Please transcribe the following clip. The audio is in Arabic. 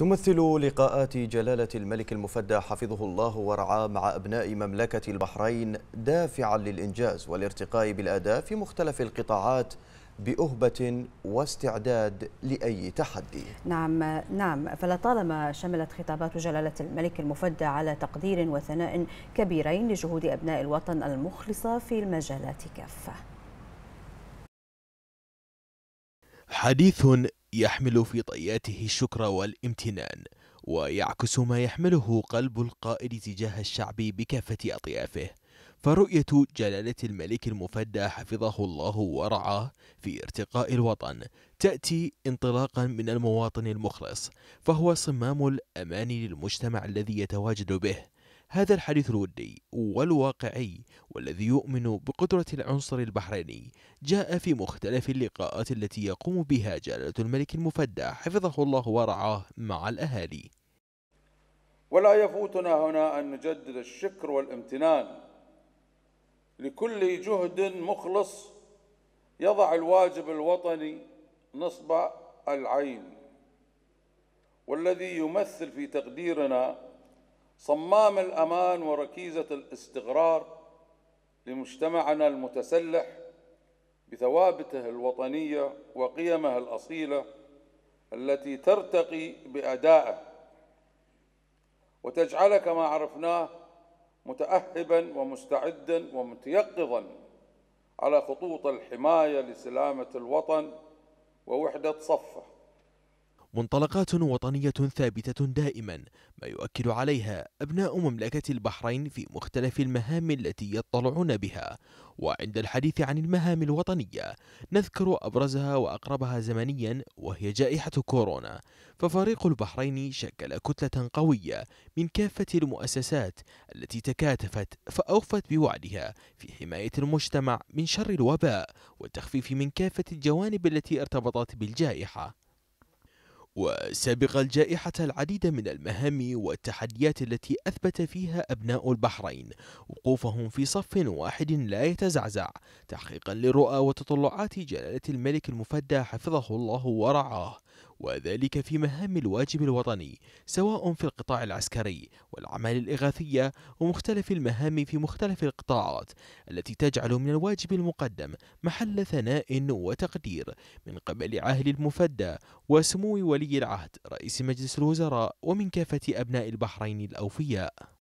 تمثل لقاءات جلالة الملك المفدى حفظه الله ورعاه مع أبناء مملكة البحرين دافعا للإنجاز والارتقاء بالأداء في مختلف القطاعات بأهبة واستعداد لأي تحدي. نعم نعم. فلطالما شملت خطابات جلالة الملك المفدى على تقدير وثناء كبيرين لجهود أبناء الوطن المخلصة في المجالات كافة. حديث يحمل في طياته الشكر والامتنان ويعكس ما يحمله قلب القائد تجاه الشعب بكافة أطيافه. فرؤية جلالة الملك المفدى حفظه الله ورعاه في ارتقاء الوطن تأتي انطلاقا من المواطن المخلص فهو صمام الأمان للمجتمع الذي يتواجد به. هذا الحديث الودي والواقعي والذي يؤمن بقدرة العنصر البحريني جاء في مختلف اللقاءات التي يقوم بها جلالة الملك المفدى حفظه الله ورعاه مع الأهالي. ولا يفوتنا هنا أن نجدد الشكر والامتنان لكل جهد مخلص يضع الواجب الوطني نصب العين. والذي يمثل في تقديرنا صمام الأمان وركيزة الاستقرار لمجتمعنا المتسلح بثوابته الوطنية وقيمه الأصيلة التي ترتقي بأدائه وتجعله كما عرفناه متأهبا ومستعدا ومتيقظا على خطوط الحماية لسلامة الوطن ووحدة صفه. منطلقات وطنية ثابتة دائما ما يؤكد عليها أبناء مملكة البحرين في مختلف المهام التي يطلعون بها. وعند الحديث عن المهام الوطنية نذكر أبرزها وأقربها زمنيا وهي جائحة كورونا. ففريق البحرين شكل كتلة قوية من كافة المؤسسات التي تكاتفت فأوفت بوعدها في حماية المجتمع من شر الوباء والتخفيف من كافة الجوانب التي ارتبطت بالجائحة. وسبق الجائحة العديد من المهام والتحديات التي أثبت فيها أبناء البحرين. وقوفهم في صف واحد لا يتزعزع تحقيقا لرؤى وتطلعات جلالة الملك المفدى حفظه الله ورعاه. وذلك في مهام الواجب الوطني سواء في القطاع العسكري والأعمال الإغاثية ومختلف المهام في مختلف القطاعات التي تجعل من الواجب المقدم محل ثناء وتقدير من قبل عاهل المفدى وسمو ولي العهد رئيس مجلس الوزراء ومن كافة أبناء البحرين الأوفياء.